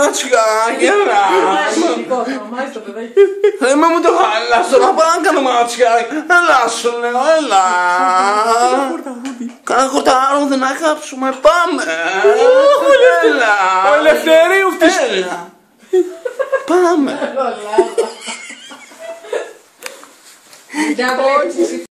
ματσικάκι, έλα. Μάλιστα, παιδάκι. Είμαι μου το χάλαστο, να πάω να κάνω ματσικάκι. Έλα σου λέω, έλα. Κάνα χορτάρο, δεν να κάψουμε, πάμε. Έλα. Ο Ελευθερίου φτύς. Έλα. Πάμε. Για